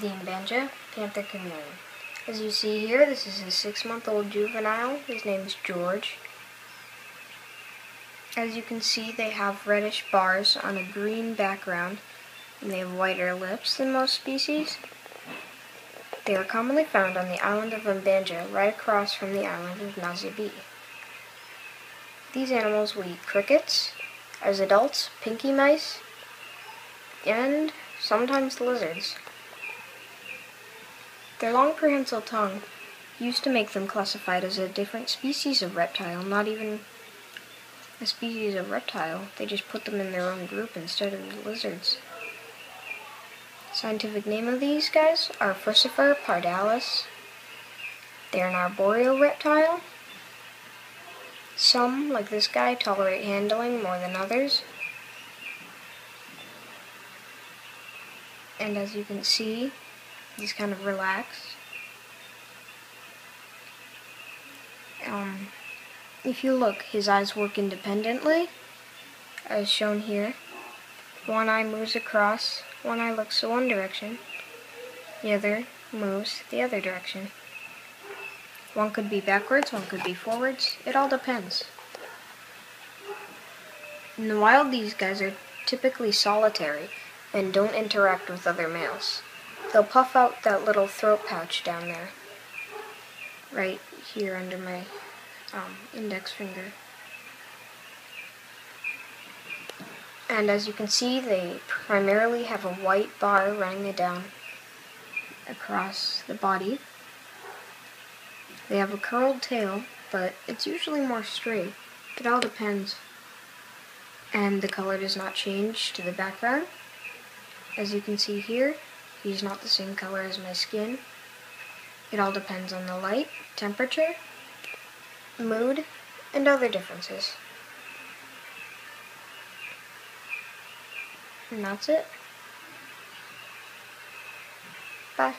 the Ambanja panther chameleon. As you see here, this is a six-month-old juvenile. His name is George. As you can see, they have reddish bars on a green background, and they have whiter lips than most species. They are commonly found on the island of Ambanja, right across from the island of Be. These animals will eat crickets, as adults, pinky mice, and sometimes lizards. Their long prehensile tongue used to make them classified as a different species of reptile, not even a species of reptile. They just put them in their own group instead of lizards. Scientific name of these guys are Furcifer pardalis. They're an arboreal reptile. Some, like this guy, tolerate handling more than others. And as you can see, he's kind of relaxed. Um, if you look, his eyes work independently, as shown here. One eye moves across, one eye looks one direction, the other moves the other direction. One could be backwards, one could be forwards, it all depends. In the wild, these guys are typically solitary and don't interact with other males. They'll puff out that little throat pouch down there, right here under my um, index finger. And as you can see, they primarily have a white bar running down across the body. They have a curled tail, but it's usually more straight. It all depends. And the color does not change to the background. As you can see here, he's not the same color as my skin. It all depends on the light, temperature, mood, and other differences. And that's it. Bye.